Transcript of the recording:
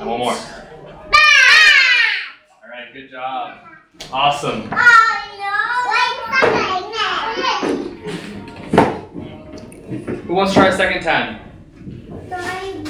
And one more. All right. Good job. Awesome. Oh, Who wants to try a second time?